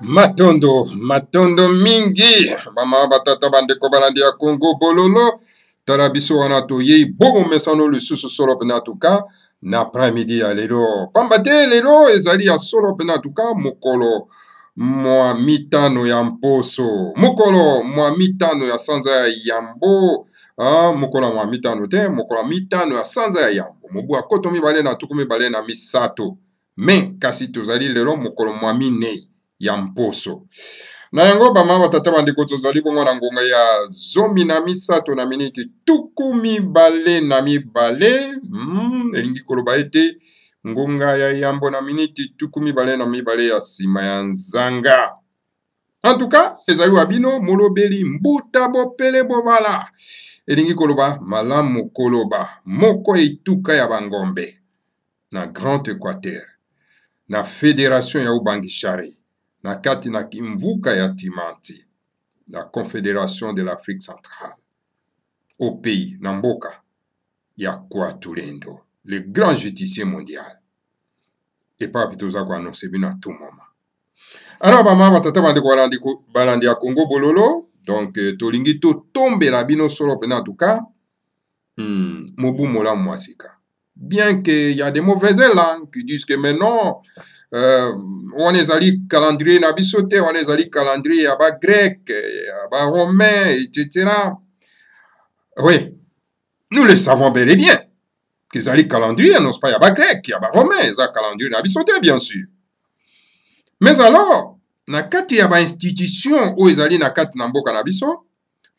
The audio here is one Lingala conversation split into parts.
matondo matondo mingi bamama batata bandeko balandi ya kongo bololo tala biso wana toyei bomomesano lisusu solo mpena tuka na après-midi ya lelo pamba te lelo ezali ya solo mpena tuka mokolo mwa mitano ya mposo mokolo mwa mitano ya sanza ya yambo Ah, mokolo mwa mitano te mokolo mitano ya sanza ya yambo mobu ya koto mibale na tuku mibale na misato me kasi tozali lelo mokolo mwa minei ya mposo. Na yango bamama batata bandeko tozali bongo na ngonga ya zomi na misato na miniti tuku mibale na mibale mm, elingi koloba ete ngonga ya yambo na miniti tuku mibale na mibale ya nsima ya nzanga antuka ezali wa bino molobeli mbuta bopele bobala elingi koloba malamu koloba moko etuka ya bangombe na Grand Equateur, na Federation ya Ubangishari, na kati na kimvuka ya Timanti, na Confederation de l'Afrique centrale, au pays, na mboka ya Kuatulendo, le grand justicier mondial. Epa wapi toza ko annoncer bino à tout moment. Alors ba mama tata bande ko balandi ya Congo bololo, donc euh, tolingi to tombela bino solo pena en tout cas Hmm, mobu mola mwasika. Bien que y a des mauvaises langues qui disent que mais non, euh, wana ezali calendrier na biso te, wana ezali calendrier ya ba grec, ya ba romain, etc. Oui, nous le savons bel et bien qu'ezali calendrier, non pas ya ba grec, ya ba romain, eza calendrier na biso te, bien sûr. Mais alors, na kati ya ba institution oyo ezali na kati na mboka na biso,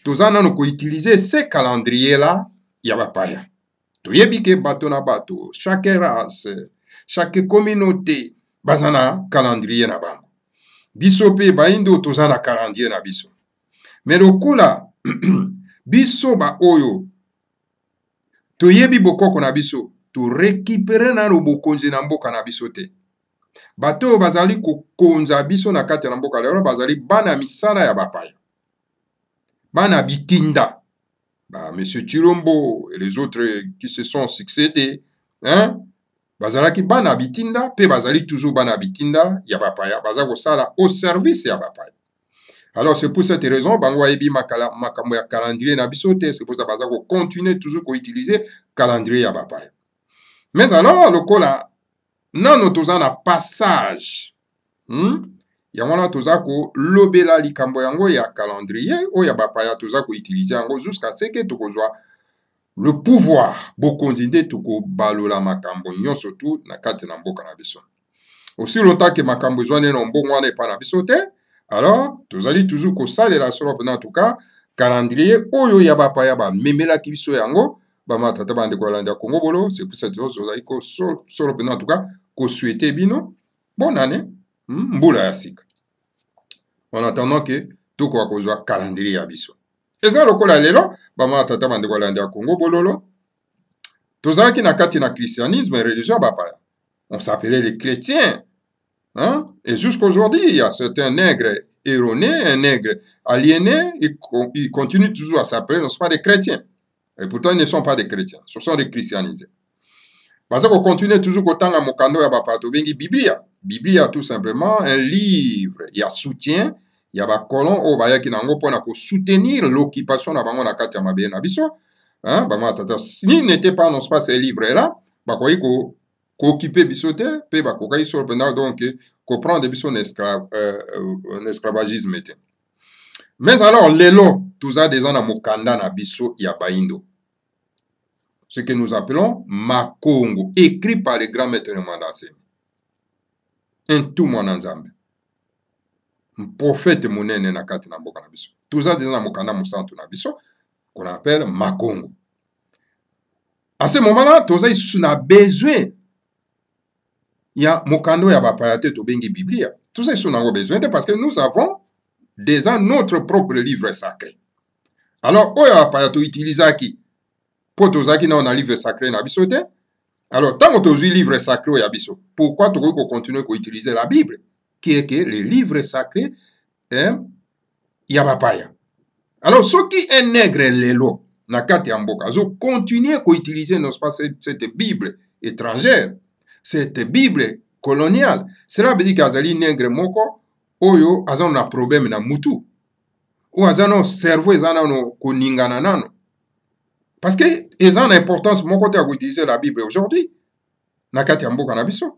toza nano koutilize se calendrier la ya bapaya toyebi ke bato na bato chaque race chaque communauté baza na calendrier na bango biso mpe baindo toza na calendrier na biso me lokola biso baoyo toyebi bokoko na biso torekipere nano bokonzi na mboka na biso te bato oyo bazali kokonza biso na kati ya mboka lelo bazali bana misala ya bapaya bana bitinda ba monsieur Chilombo et les autres qui se sont succédés hein bazalaki bana bitinda mpe bazali toujours bana bitinda ya bapaya baza kosala au service ya bapaya alors c'est pour cette raison bango bayebi makambo ya calendrier na biso te c'est pour ça baza kocontinue toujours koutiliser calendrier ya bapaya mais alors lokola nano toza na passage hmm? yango wana toza kolobela likambo yango ya calendrier oyo ya bapaya toza koutilize yango jusqu'à ce que tokozwa le pouvoir bokonzi nde tokobalola makambo nyonso tu na kati na mboka na biso aussi longtemps ke makambo ezwani na mbongo wana epai na biso te alors tozali toujours kosalela solo mpena tuka calendrier oyo ya bapaya bamemelaki biso yango bama tata bandeko balandi ya congo bolo c'est pour ça nyonso ozali solo mpenza en tout cas kosuete bino bonne année hmm, mbula ya sika en attendant ke tokoka kozwa calendrier ya biso eza lokola lelo bama tata bandeko balandi ya congo bololo tozalaki na kati na christianisme religion ya bapaya on s'appelait les chrétiens hein? et jusqu'aujourd'hui il y a certains nègres erronés un nègre aliéné il, il continue toujours à s'appeler non ce pas des chrétiens et pourtant ils ne sont pas des chrétiens ce sont des christianisés baza kocontinue toujours kotanga mokanda ya bapaya tobengi biblia biblia tout simplement un livre ya soutien ya bacolon oyo bayaki na yango mpo na kosoutenir l'occupation na bango na kati ya mabele na biso bango ya tata s'il n'était pas nos pas ce livre là bakoki ko kookipe biso te mpe bakokaki solo mpenza donc koprendre biso na esclavagisme te mais alors lelo toza deja na mokanda na biso ya baindo ce que nous appelons makongo écrit par le grand maître manda asemi entumwa na nzambe mprofete monene na kati na mboka na biso toza deja na mokanda mosantu na biso qu'on appelle makongo en ce moment là toza lisusu na besoin ya mokando ya bapaya te tobengi biblia tout ça esu nango besoin te parce que nous avons déjà notre propre livre sacré alors oyo bapaya toutilisaki mpo tozalaki nao na livre sacré na biso te alors ntango tozwi livre sacré oyo ya biso pourquoi tokoki kocontinue koutilize la bible qui est que le livre sacré hein, ya bapaya alors soki un negre lelo na kati ya mboka azokontinue koutilize nos pas cette bible étrangère cette bible coloniale cela veut dire ke azali negre moko oyo aza nano na problème na mutu oyo aza nano cerveau eza nano koningana nano parce que eza na importance moko te ya koutilize la bible aujourd'hui na kati ya mboka na biso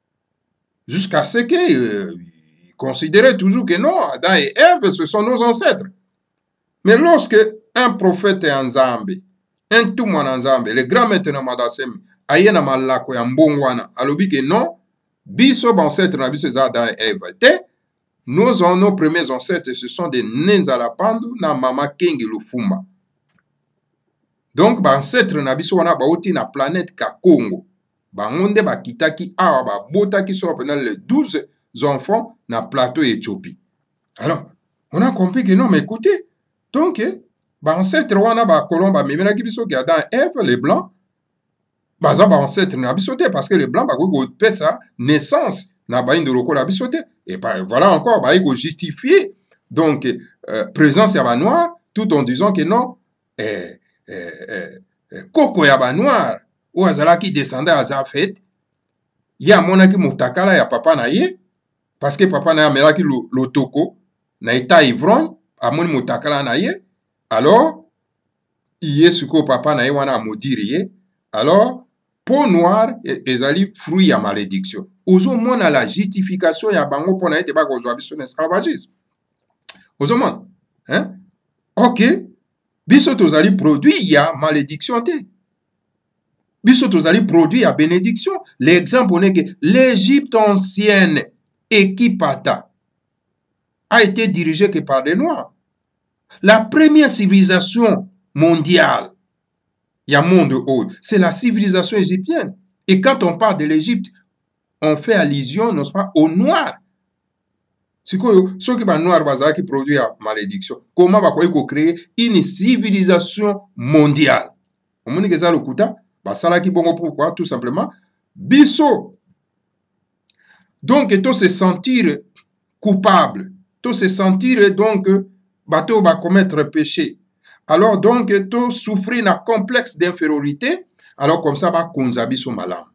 Jusqu'à ce que euh, considérer toujours que non, Adam et Ève, ce sont nos ancêtres. Mais lorsque un prophète en Zambé, un tout mon en Zambé, le grand maître Namadasem, aye na malako ya mbongo wana alobi ke non biso baancetre na biso eza adam eve te nos, nos premiers ancêtres ce sont des nenzalapandu na mama kengi lufumba donc baancetre na biso wana bauti na planète kakongo bango nde bakitaki awa babotaki soko mpena le 12 enfants na plateau ya ethiopie alors on a compris que non mais écoutez donc baancetre wana bacolon bamemelaki biso ke adam eve le blanc baza baancetre na biso te parce que le blanc bakoki kopesa naissance na baindo lokola biso te epa voilà encore bayi kojustifie donc euh, présence ya banoir tout en disant que non eh, eh, eh, eh, koko ya banoir oyo azalaki descendant ya zafete ye amonaki motakala ya papa na ye parce que papa na ye amelaki lotoko na etat ivrogne amoni motakala na ye alors ye sikoyo papa na ye wana amodiri ye alors peau noire e, ezali fruit ya malédiction ozomona la justification ya bango mpo na ete bakozwa biso na esclavagisme ozomona hein? ok biso tozali produit ya malédiction te biso tozali produit ya bénédiction l'exemple oneke l'égypte ancienne ekipata a été dirigé que par des noirs la première civilisation mondiale ya monde oyo c'est la civilisation égyptienne et quand on parle de l'égypte on fait allusion n'est-ce pas au noir sikoyo soki banoir bazalaki produit ya malédiction koma bakoki kocreye une civilisation mondiale omoniki eza lokuta basalaki bongo pourkoi tout simplement biso donc to se sentir coupable to se sentir donc bato oyo bacommettre péché alors donc to souffrir na complexe d'infériorité alors comme ça bakonza biso malamu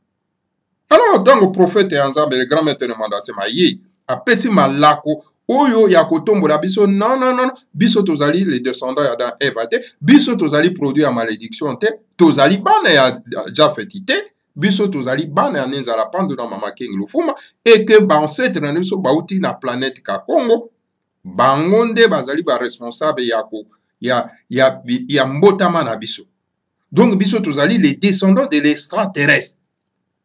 alors ntango profete ya nzambe le grand maître manda asema ye apesi malako oyo ya kotombola biso nononono biso tozali le descendant ya dan eva te biso tozali produit ya malédiction te tozali bana ya jafeti te biso tozali bana ya nenzala pando na mama king lufuma eke baancetre na biso bauti na planète kakongo bango nde bazali baresponsable ya, ya, ya, ya mbotama na biso donc biso tozali les descendants de l'extraterrestre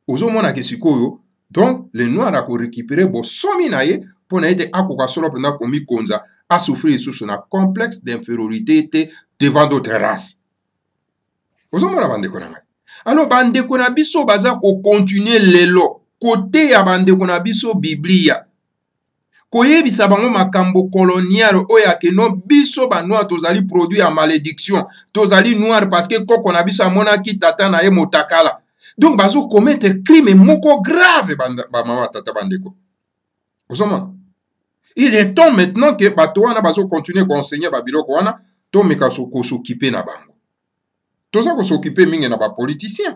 ozomonake sikoyo donc le noir akorécupere bosomi na ye mpo na ete akoka solo mpenza komikonza asouffrir lisusu na complexe d'infériorité te devant d'autres races ozomona bandeko na ngai alors bandeko na biso baza kokontinue lelo koteya bandeko na biso biblia koyebisa bango makambo colonial oyo ya keno biso banoir tozali produit ya malédiction tozali noir parce que koko na biso amonaki tata na ye motakala donc bazokometre crime moko grave bamama batata bandeko ozomona il est temps maintenant ke bato wana bazokontinue koenseigne babiloko wana tomeka kosokipe na bango toza kosokipe mingi na bapoliticien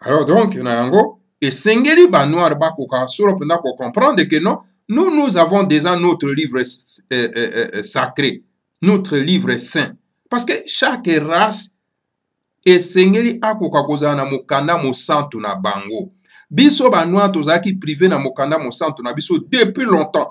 alors donc na yango esengeli banoir bakoka solo mpenza kocomprendre que non nous nous avons déjà notre livre euh, euh, euh, euh sacré notre livre saint parce que chaque race esengeli akoka kozala na mokanda mosantu na bango biso banoir tozalaki prive na mokanda mosantu na biso depuis longtemps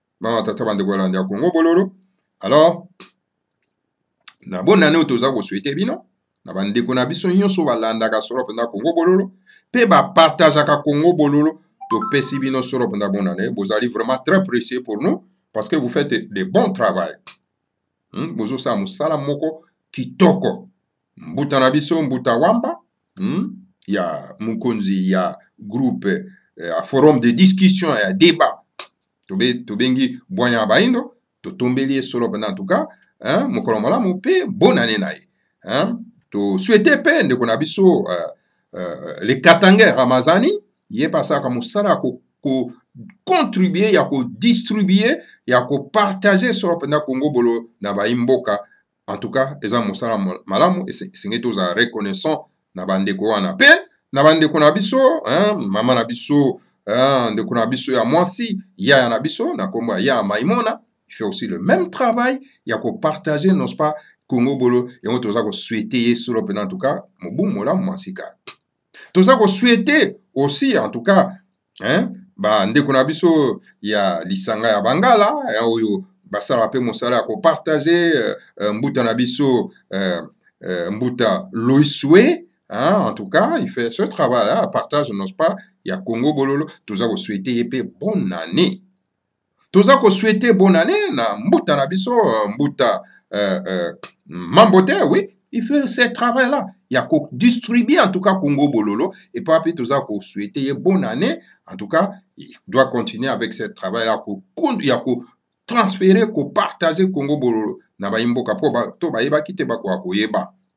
mama tata bandeko balandi ya kongo bololo alors na bonane oyo toza kosuete bino na bandeko na biso nyonso balandaka solo mpenza kongo bololo mpe bapartageaka kongo bololo topesi bino solo mpenza bonane bozali vraiment très précieux pour nous parce que vous faites de bon travail hmm? bozosala mosala moko kitoko mbuta na biso mbuta wamba hmm? ya mokonzi ya groupe eh, ya forum de discussion ya débat tobengi bwanya ya baindo totombeli ye solo mpenza antuka hein, mokolo malamu mpe bonane na ye hein? tosuete mpe ndeko na biso uh, uh, le katangais ramazani ye mpe asalaka mosala ya kocontribue ya kodistribue ya kopartage solo mpenza kongo bolo na baimboka en tout cas eza mosala malamu esengeli tozala reconnaissant na bandeko wana mpe na bandeko na biso hein, mama na biso hein, ndeko na biso ya mwasi yaya na biso na nkombo ya yaya maimona fait aussi le même travail ya kopartage nonce pas congo bolo yango toza koswete ye solo mpena en tout cas mobumu molamu masika toza ko souhaiter aussi en tout cas hein, bandeko na biso ya lisanga ya bangala hein, oyo basalaka mpe mosala ya kopartage euh, euh, mbuta na biso euh, euh, mbuta loisue hein, en tout cas il fait ce travail hein, partage n'est-ce pas ya congo bololo toza kosouhaite ye mpe bonne année toza ko souhaiter bonne année na mbuta na biso euh, mbuta euh, euh, mambo te oui il fait ce travail là ya ko distribuer en tout cas Congo bololo et pas puis toza ko souhaiter ye bonne année en tout cas il doit continuer avec ce travail là ko ya ko transférer ko partager Congo bololo na bayi mboka po ba, to bayebaki te bakoka koyeba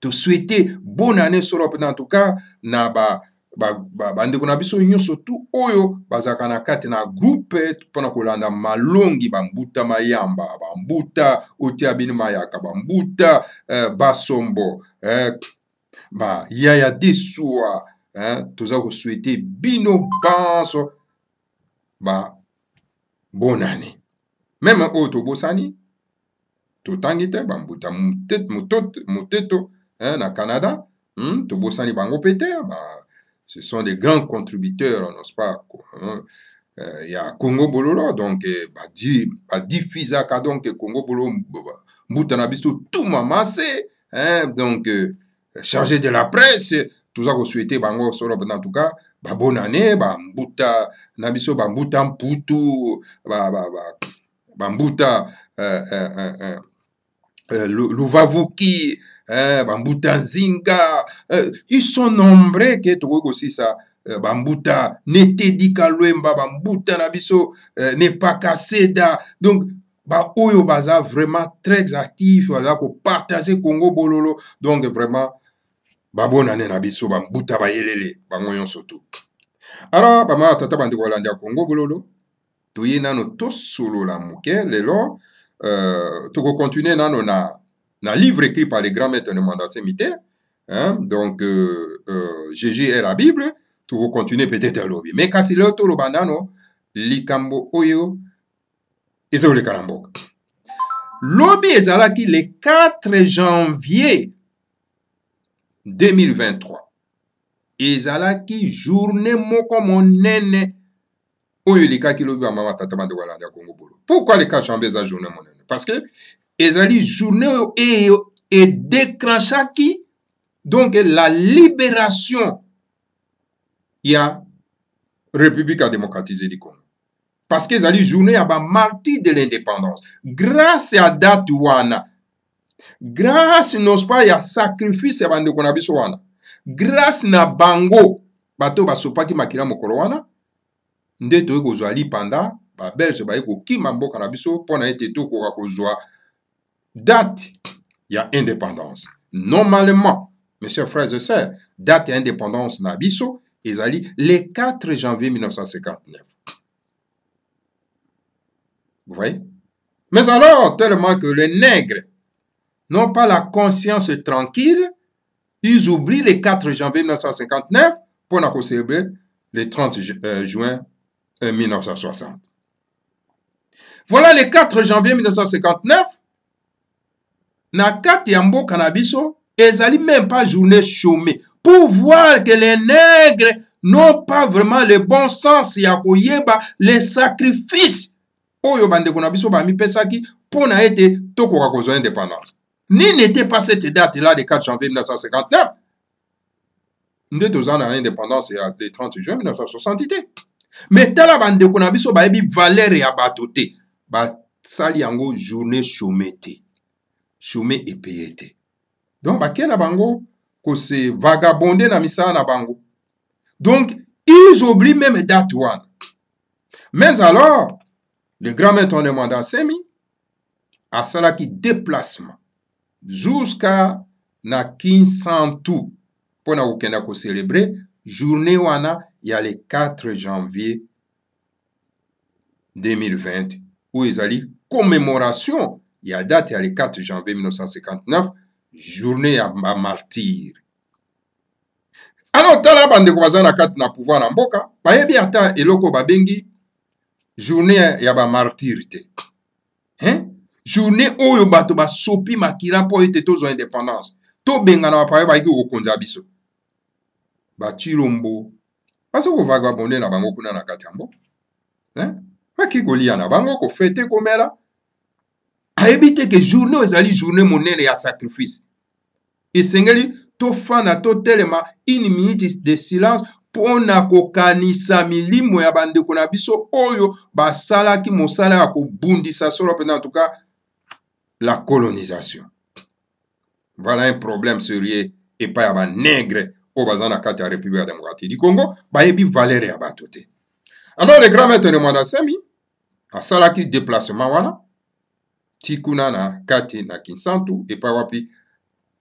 to souhaite bonne année solo mpenza en tout cas na ba bandeko na biso nyonso tu oyo bazalaka na kati na groupe mpona kolanda malongi bambuta mayamba bambuta otia bini mayaka bambuta eh, basombo eh, ba yaya desua eh, toza kosuete bino banso ba bonane meme oyo tobosani totangi te bambuta moteto eh, na canada hmm, tobosani bango mpe te ba, ce sont des grands contributeurs n'est-ce pas hein, euh, ya congo bololo donc eh, badifusaka donc congo bololo mbuta na biso tout mamase hein, donc euh, chargé de la presse toza kosouhaite bango solo mpenza en tout cas babonane bambuta na biso bambuta mputu ba, ba, ba, bambuta eh, eh, eh, eh, eh luvavuki eh, bambuta nzinga eh, ils sont nombreux ke tokoki kosisa eh, bambuta netedika lwemba bambuta na biso eh, nepaka seda donc baoyo baza vraiment très actif baza kopartage congo bololo donc vraiment babonane na biso bambuta bayelele bango nyonso tu alors bamaya tata bandeko balandi ya congo bololo toye nano tosolola moke lelo uh, tokocontinue nano na, na livre écrit par le grand maître de mandasemi te hein? donc euh, euh, jésus est la bible tokocontinue peut-être alobi mais kasi lelo toloba nano likambo oyo ezoleka na mboka lobi ezalaki le 4 janvier 2023 ezalaki journée moko monene oyo elekaki lobi bamama tata bandeko balanda kongo bolo pourkui le 4 janvier eza journée monene parce que ezali journée oyo eyo edecranchaki donc la libération ya république ya démocratise du congo parce que ezali journée ya bamartyr de l'indépendance grâce ya date wana grâce n'ose pas ya sacrifice ya bandeko na biso wana grâce na bango bato basopaki makila mokolo wana nde toyei kozwa lipanda babelge bayei kokima mboka na biso mpo na ete tokoka kozwa date ya indépendance normalement mes chers frères et sœurs date ya indépendance na biso ezali le 4 janvier 1959 Vous voyez Mais alors, tellement que les nègres n'ont pas la conscience tranquille, ils oublient le 4 janvier 1959 pour célébrer le 30 juin 1960. Euh, voilà le 4 janvier 1959 na kati ya mboka na biso ezali même pas journée chômée pour voir que les nègres n'ont pas vraiment le bon sens ya koyeba les sacrifices oyo bandeko na biso bamipesaki mpo na ete tokoka kozwa indépendance nini n'était pas cette date là de 4 janvier 1959 nde toza na indépendance ya le 30 juin 1960 te mais tala bandeko na biso bayebi valeur ya bato te basali yango journée chome te chome epeye te donc bake na bango kose vagabonde na misala na bango donc ils oublient meme date wana mais alors le grand maître ne manda asemi asalaki déplacement jusqu'à na Kinsantu mpo na kokenda kocelebre journée wana ya le 4 janvier 2020 oyo ezali commémoration ya date ya le 4 janvier 1959 journée ya bamartire alors tala bandeko baza na kati na pouvoir na mboka bayebi ata eloko babengi journée ya bamartire te hein? journée oyo bato basopi makila mpo ete tozwa indépendance tobengana bapaya bayaki kokonza ya biso bacilombo baza kovagabonde na bango kuna na kati ya mboka hein? baki kolia na bango kofete komela ayebi te ke journée ezali journée monene ya sacrifice esengeli tofanda totelema une minute de silence mpo na kokanisa milimo ya bandeko na biso oyo basalaki mosala ya kobundisa solo mpenza en tout cas la colonisation voilà un problème sérieux epai ya banegre oyo baza na kati ya république ya démocratique du congo bayebi valeur ya bato te alors le grand maître de mwanasemi asalaki déplacement wana ti kuna na kati na Kinsantu epai wapi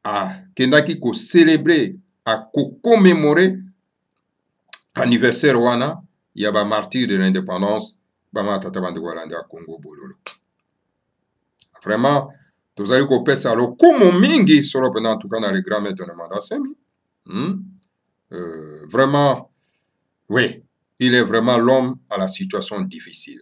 akendaki ko celebrer a ko commemorer anniversaire wana ya ba martyrs de l'indépendance bama tata bandeko balandi ya Congo bololo. Vraiment tozali kopesa lokumu mingi solo mpenza ntuka na le grand maître na manda asemi hmm? euh, vraiment oui il est vraiment l'homme à la situation difficile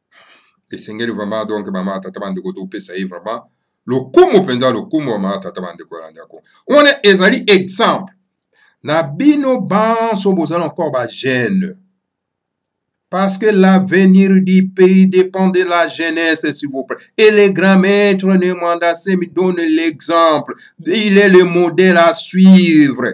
esengeli vraiment donc mama tata bandeko topesa ye vraiment lokumu mpenza lokumu mama tata bandeko ya ndako wana ezali exemple na bino banso bozali encore bagene parce que l'avenir du pays dépend de la jeunesse s'il vous plaît et le grand maître ne mandasemi donne l'exemple il est le modèle à suivre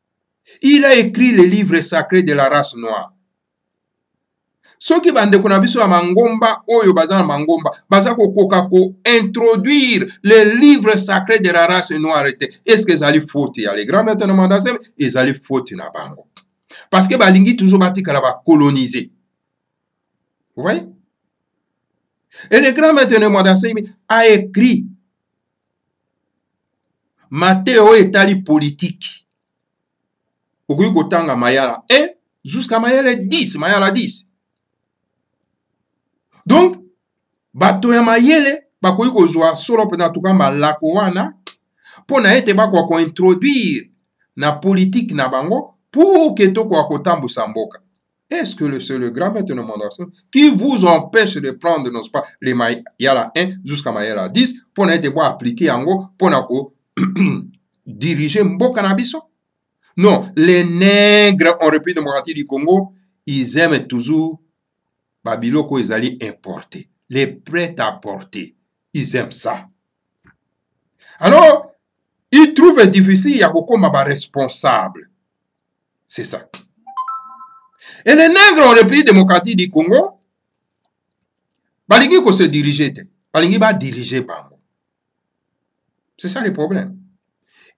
il a écrit le livre sacré de la race noire soki bandeko na biso ya mangomba oyo baza na mangomba baza kokoka kointroduire le livre sacré de la race noire te estce ezali faute ya le grand maître na mandasem ezali faute na bango parce que balingi toujours batikala bacolonise oui et le grand maître na mandasemi a écrit mateya oyo etali politiki okoki kotanga mayala 1 jusqu'à mayala 10 mayala 10 donc bato ya mayele bakoki kozwa solo mpenza tuka malako wana mpo na ete bakoka kointroduire na politike na bango pour ke tokoka kotambusa mboka Est-ce que c'est le grand maître de monastère qui vous empêche de prendre, n'est-ce pas, les Mayala 1 jusqu'à Mayala 10 pour na ete appliquer yango pour na ko diriger mboka na biso? Non, les nègres en République démocratique du Congo, ils aiment toujours babiloko ezali importé, les prêts à porter. Ils aiment ça. Alors, ils trouvent difficile ya kokoma ba responsable c'est ça et les nègres en république démocratique du congo balingi kose dirige te balingi badirige bango c'est ça le problème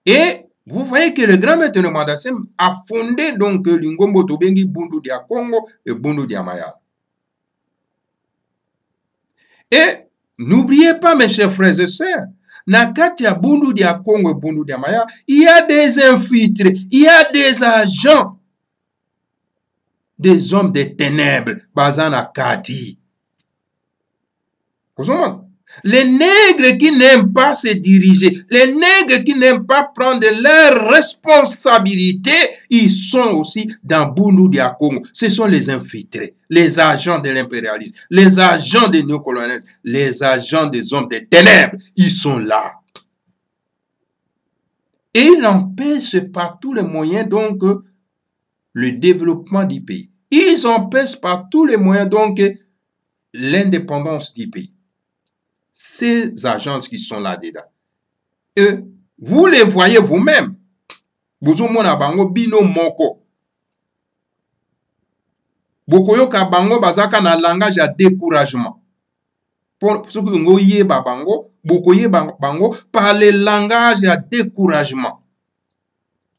et vous voyez que le grand maître de mandasem a fondé donc lingombo tobengi bundu dia congo et bundu dia mayala Et n'oubliez pas, mes chers frères et sœurs, na kati ya bundu dia Congo et bundu dia Maya, il y a des infiltrés, il y a des agents, des hommes des ténèbres, baza na kati. Vous Les nègres qui n'aiment pas se diriger, les nègres qui n'aiment pas prendre leurs responsabilités, ils sont aussi dans Bounou Diakongo. Ce sont les infiltrés, les agents de l'impérialisme, les agents des néocolonialistes, les agents des hommes des ténèbres. Ils sont là. Et ils empêchent par tous les moyens donc le développement du pays. Ils empêchent par tous les moyens donc l'indépendance du pays. Ces agents qui sont là-dedans, eux, vous les voyez vous-même. bozomona bango bino moko bokoyoka bango bazaka na langage ya découragement mpo soki olingi oyeba bango bokoyeba bango par le langage ya découragement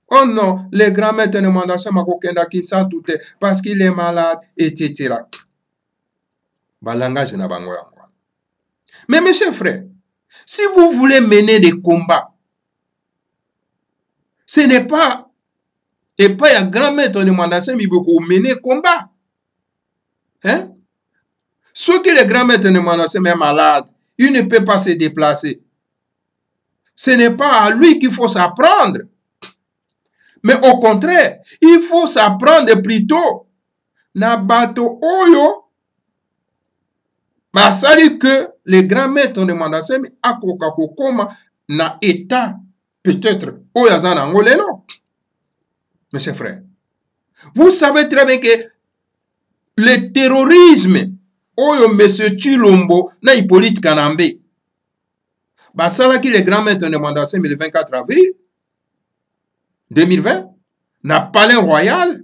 oh non le grand maître ne mandasama kokenda kinsatu te parce qu'il est malade etc balangage na bango yango Mais mes chers frères, si vous voulez mener des combats, ce n'est pas epai ya grand maître nemandase mibeko omene combat hein? soki le grand maître nemandaseme est malade il ne peut pas se déplacer ce n'est pas à lui qu'il faut s'apprendre mais au contraire il faut s'apprendre plutôt na bato oyo basali que le grand maître de mandasemi akoka kokoma na état peut-être oyo aza na yango lelo monsieur frère vous savez très bien que le terrorisme oyo monsieur chilombo na hippolyte kanambe basalaki le grand maître de mandasemi le 24 avril 2020 na palais royal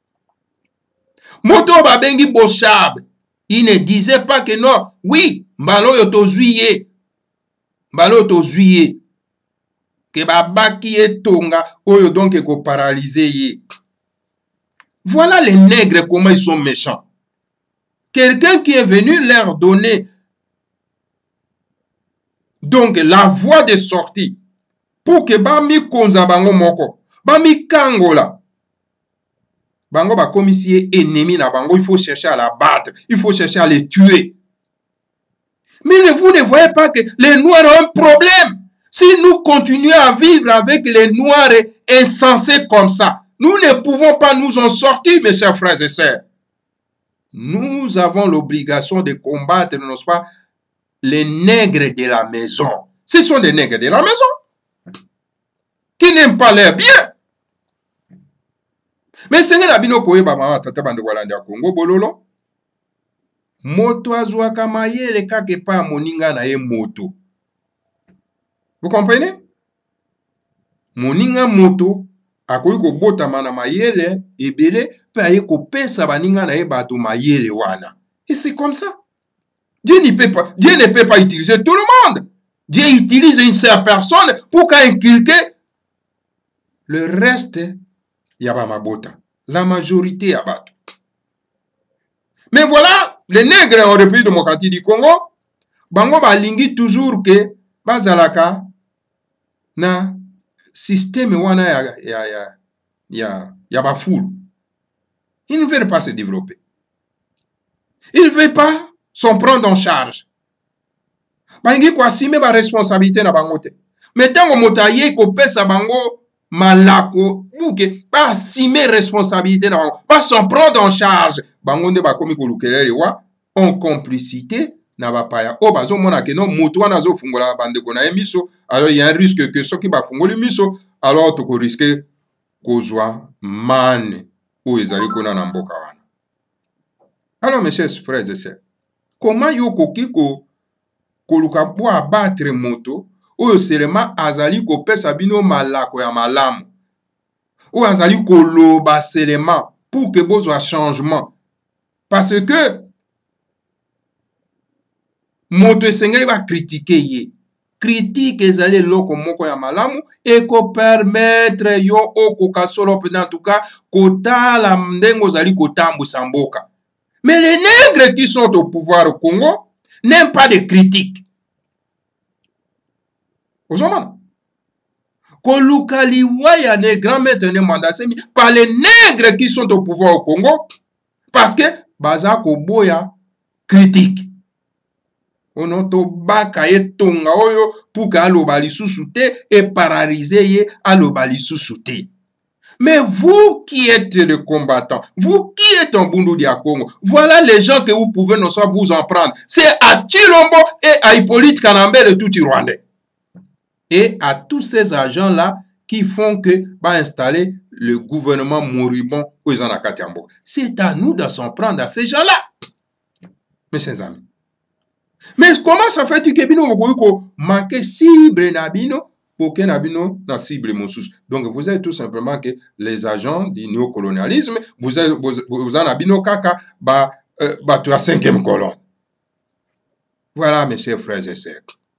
moto oyo babengi boshab il ne disait pas que non oui mbala oyo tozwi ye mbala oyo tozwi ye ke babaki ye tonga oyo donk ekoparalyse ye voilà les nègres comment ils sont méchants quelqu'un qui est venu leur donner donc la voie de sortie pour ke bamikonza bango moko bamikangola bango bakomisi ye ennemi na bango il faut chercher à l'abattre il faut chercher à le tuer mais vous ne voyez pas que les noirs ont un problème si nous continuons à vivre avec les noirs insensés comme ça nous ne pouvons pas nous en sortir mes chers frères et sœurs nous avons l'obligation de combattre n'est-ce pas les nègres de la maison ce sont des nègres de la maison qui n'aime pas leur bien me esengeli na bino koyeba mama tata bandeko balandi ya kongo bololo moto azwaka mayele kaka epai ya moninga na ye moto vous comprenez moninga moto akoki kobotama na mayele ebele mpe aye kopesa baninga na ye bato mayele wana esi comme ça Dieu, ne peut pas, Dieu ne peut pas utiliser tout le monde. Dieu utilise une seule personne pour inculquer le reste ya bamabota la majorité ya bato mais voilà les nègres en république démocratique du congo bango balingi toujours ke bazalaka na systeme wana ya, ya, ya, ya, ya bafulu ils ne veulent pas se développer il veut pas son prendre en charge balingi koasime baresponsabilité na bango te me ntango moto ayei kopesa bango malako buke baasime responsabilité na bango bason prendre en charge bango nde bakomi kolukela liwa en complicité na bapaya oyo bazomona keno moto wana azofungola bandeko na ye miso alors ya un risque ke soki bafungoli miso alors tokoriske kozwa mane oyo ezali kuna na mboka wana alors mes chers frères et sœurs comment yo okoki ko koluka mpo abatre moto oyo selema azali kopesa bino malako ya malamu oyo azali koloba selema pour ke bozwa changement parce que moto esengeli bakritike ye kritike ezali eloko moko ya malamu ekopermetre yo okoka solo mpenza ntuka kotala ndenge ozali kotambwisa mboka mais les nègres qui sont au pouvoir au congo n'aime pas de critique ozomona koluka liwa ya ne grand maître ne mandasemi par les nègres qui sont au pouvoir au congo parce que baza koboya critique ono tobaka ye tonga oyo puka aloba lisusu te eparalize ye aloba lisusu te Mais vous qui êtes le combattant, vous qui êtes en Bundu Diakongo, voilà les gens que vous pouvez non soit vous en prendre. C'est à Chilombo et à Hippolyte Kanambele tout Rwandais. et à tous ces agents là qui font que ba installer le gouvernement moribond oyo eza na kati ya mboka c'est à nous de s'en prendre à ces gens là mes chers amis mais comment ça fait que bino bokoki komake cible na bino boke na bino na cible mosusu donc vous êtes tout simplement que les agents du néocolonialisme boza na bino kaka bato euh, ya cinquième colonne voilà mes chers frères et sœurs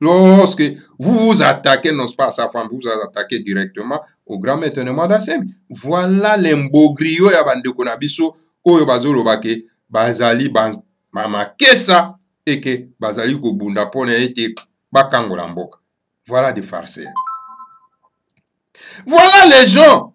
Lorsque vous vous attaquez, non pas à sa femme, vous vous attaquez directement au grand maître de Mandasemi. Voilà l'imbogrio ya bandeko na biso oyo bazoloba ke bazali ba, ma makesa et que bazali kobunda mpo na ete bakangola mboka. Voilà des farceurs. Voilà les gens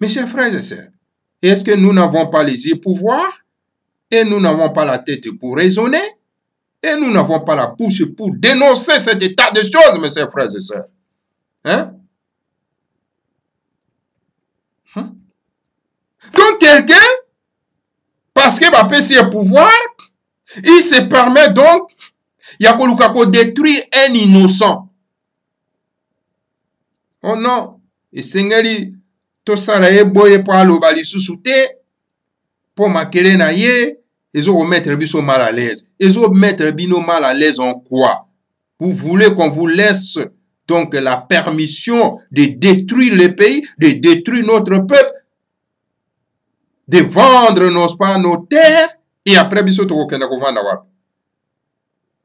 Mes chers frères et sœurs, est-ce que nous n'avons pas les yeux pour voir et nous n'avons pas la tête pour raisonner et nous n'avons pas la bouche pour dénoncer cet état de choses, mes chers frères et sœurs. Hein? hein? Donc quelqu'un, parce qu'il va perdre ses pouvoir, il se permet donc ya koluka kodetruire un innocent oh non esengeli tosala ye boye mpo aloba lisusu te mpo makele na ye ezokomettre biso mal à l'aise ezomettre bino mal à l'aise en quoi vous voulez qu'on vous laisse donc la permission de détruire le pays de détruire notre peuple de vendre nos pas nos terres et après biso tokokenda kovanda wapi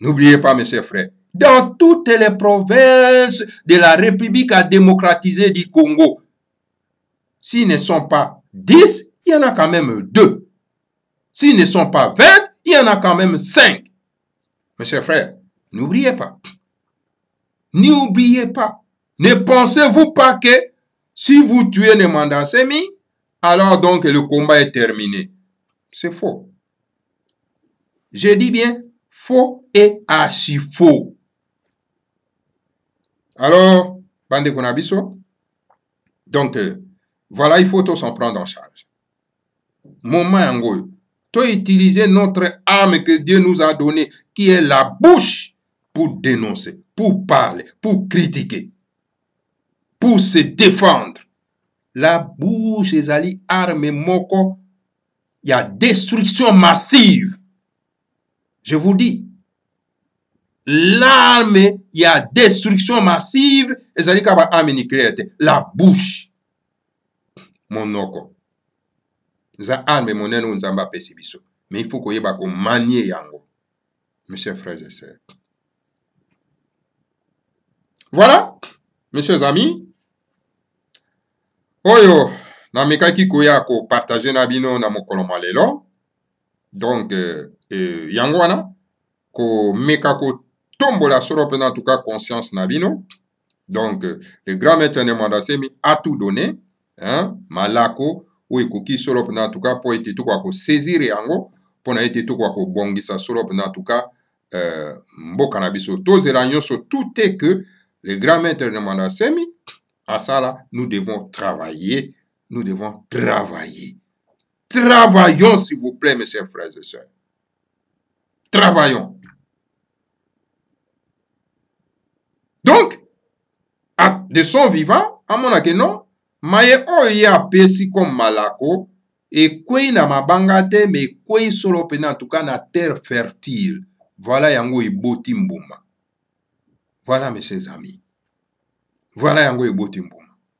N'oubliez pas, mes chers frères, dans toutes les provinces de la République à démocratiser du Congo. S'ils ne sont pas 10, il y en a quand même deux. S'ils ne sont pas 20, il y en a quand même 5. Monsieur chers frères, n'oubliez pas. N'oubliez pas. Ne pensez-vous pas que si vous tuez les semi, alors donc le combat est terminé. C'est faux. Je dis bien faux et archi faux. alors bandeko na biso donc euh, voilà il faut tosen prendre en charge moment yango oyo toutiliser notre âme que dieu nous a donné qui est la bouche pour dénoncer pour parler pour critiquer pour se défendre la bouche ezali arme moko ya destruction massive je vous dis l'arme ya destruction massive ezali kaka baarme nucléaire te la bouche monoko eza arme monene oyo nzambe apesi biso mais il faut koyeba komanie yango mes chers frères et sœurs. Voilà, mes chers amis, oyo namekaki koya kopartage na bino na mokolo mwa lelo donc euh, euh, yango wana komeka kotombola solo mpena tuka conscience na bino donc le grand maître nemwanda semi a tout donné hein, malako oyo ekoki solo mpenza na tuka mpo ete tokoka kosaisire yango mpo na ete tokoka kobongisa solo mpenza na tuka euh, mboka na biso tozela nyonso tout est que le grand maître nemwanda asemi asala nous devons travailler nous devons travailler travaillons s'il vous plaît mes chers frères et sœurs travaillons donc de son vivant amonake non maye oyo ye apesi comme malako ekwei na mabanga te me ekwei solo mpenza antuka na terre fertile voilà yango eboti mbuma voilà mes chers amis voilà yango eboti mbuma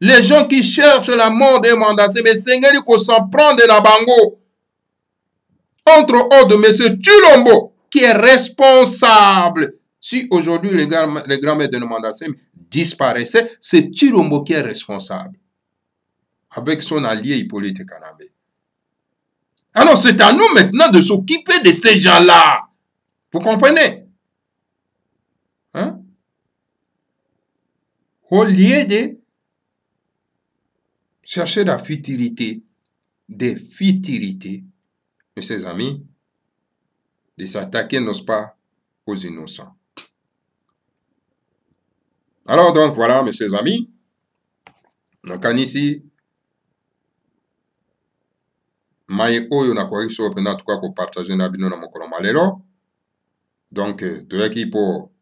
Les gens qui cherchent la mort de Mandassem, mais Seigneur, qu'on s'en prend de la bango. Entre autres, M. Tulombo, qui est responsable Si aujourd'hui les grands-mères de Nomandasem disparaissaient, c'est Chirombo qui est responsable. Avec son allié Hippolyte Canabé. Alors ah c'est à nous maintenant de s'occuper de ces gens-là. Vous comprenez hein? au lieu de chercher la futilité des futilités mes chers amis de s'attaquer n'est-ce pas aux innocents alors donc voilà mes chers amis nakanisi maye oyo nakoki so mpenza tuka kopartage na bino na mokolo mwa lelo donc toyaki mpo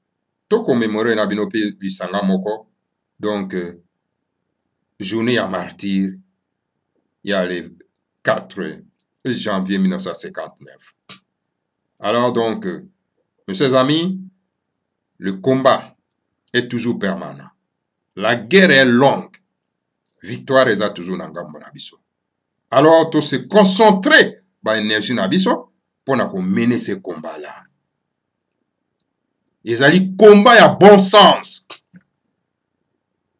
to commémorer na bino mpe lisanga moko donc journée ya martyr ya le 4 janvier 1959 alors donc mes chers amis le combat est toujours permanent la guerre est longue victoire eza toujours na ngambo na biso alors to se concentrer ba énergie na biso mpo na komene se combat là ezali combat ya bon sens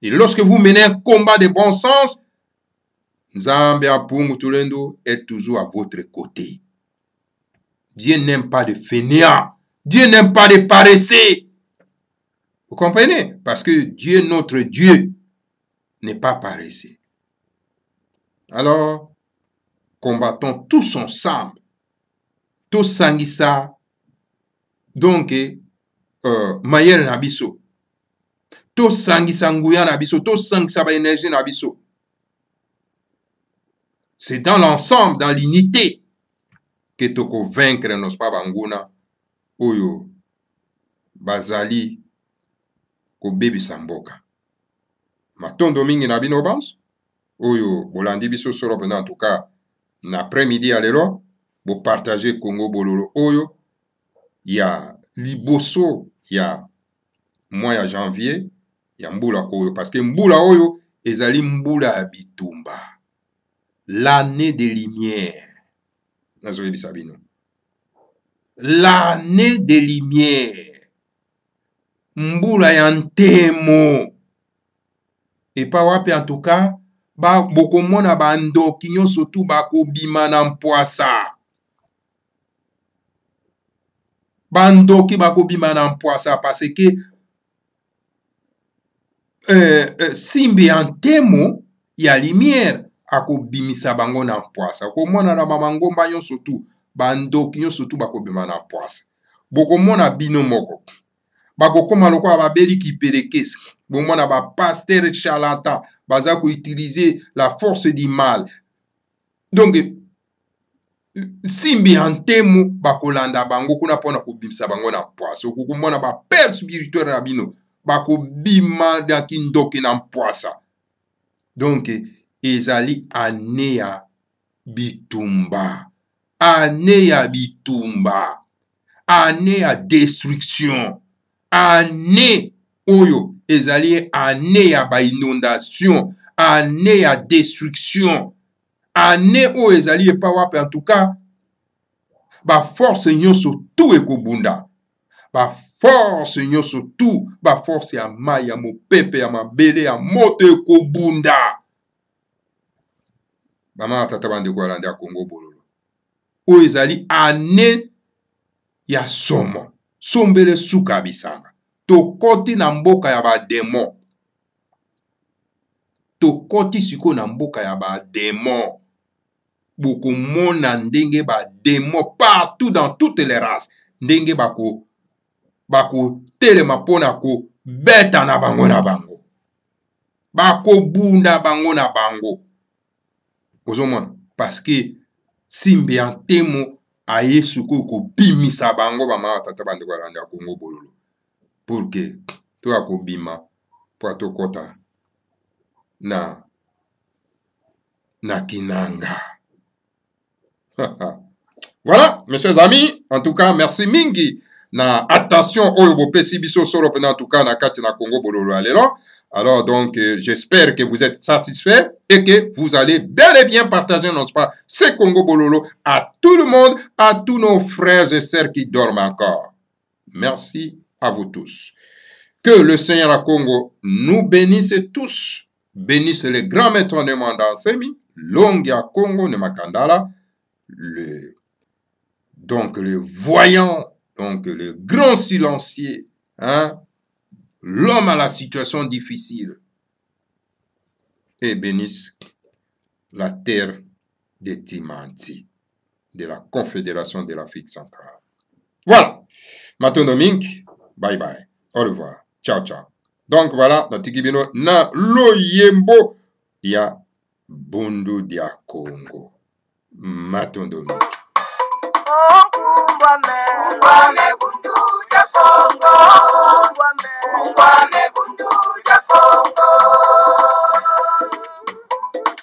et lorsque vous menez un combat de bon sens nzambe apungu tulendo est toujours à votre côté dieu n'aime pas de fainéant dieu n'aime pas de paresseux vous comprenez parce que dieu notre dieu n'est pas paresseux. Alors, combattons tous ensemble. Tous sangisa. Donc, euh, mayel na biso. Tous sangisa nguya na biso. Tous sangisa ba énergie na biso. C'est dans l'ensemble, dans l'unité, que toko vaincre nos pas banguna. Oyo, bazali, kobebisa mboka. matondo mingi na bino banso oyo bolandi biso solo mpenza en tout cas na après midi ya lelo bopartage congo bololo oyo ya liboso ya mwa ya janvier ya mbula oyo parce que mbula oyo ezali mbula ya bitumba l'année de lumière nazoyebisa bino l'année de lumière mbula ya ntemo epa wapi antuka bokomona bandoki nyonso tu bakobima na mpwasa bandoki bakobima na mpwasa parce que euh, euh, simbe ya ntemo ya lumière akobimisa bango na mpwasa okomona na bamangomba nyonso tu bandoki nyonso tu bakobima na mpwasa bokomona bino moko bakokoma lokola babeli kipelekesi bomona bapaster charlatan baza koutilize la force du mal donc nsimbi ya ntemo bakolanda bango kuna mpo na kobimisa bango na mpwasa okokomona bapere spirituele na bino bakobima na kindoki na mpwasa donk ezali ane ya bitumba ane ya bitumba ane ya destruction ane oyo ezali ane ya bainondation ane ya destruction ane oyo ezali epa wapi en tout cas baforce nyonso tu ekobunda baforce nyonso tu baforce ya mai ya mopepe ya mabele ya moto ekobunda mama na tata bandeko ya landa ya kongo bololo oyo ezali ane ya somo sombele suka ya bisanga tokoti na mboka ya bademo tokoti sikoyo na mboka ya bademon bokomona ndenge bademon partout dans toutes les races ndenge bako bakotelema mpo na kobeta na bango na bango bakobunda bango na bango ozomona parceke simbe ya ntemo aye sikoyo kobimisa bango bamama tata bandeko ya landa ya kongo bololo pour que to ya kobima mpo tokɔta na na kinanga voilà mes chers amis en tout cas merci mingi na attention oyo bopesi biso solo mpena en tout cas na kati na congo bololo ya lelo Alors donc, euh, j'espère que vous êtes satisfait et que vous allez bel et bien partager, non pas, ce Congo Bololo à tout le monde, à tous nos frères et sœurs qui dorment encore. merci à vous tous. Que le Seigneur à Congo nous bénisse tous. Bénisse les grands maîtres de Mandansemi, Longue à Congo, de Makandala, le, donc le voyant, donc le grand silencier, hein, l'homme à la situation difficile, et bénisse la terre des Timanti, de la Confédération de l'Afrique centrale. Voilà. Matondo mingi. Bye bye. Au revoir. Ciao, ciao. Donc voilà, natiki bino na loyembo ya bundu dia Congo. Matondo mingi. Ungwame, ungwame bundu dia Congo. Ungwame, ungwame bundu dia Congo.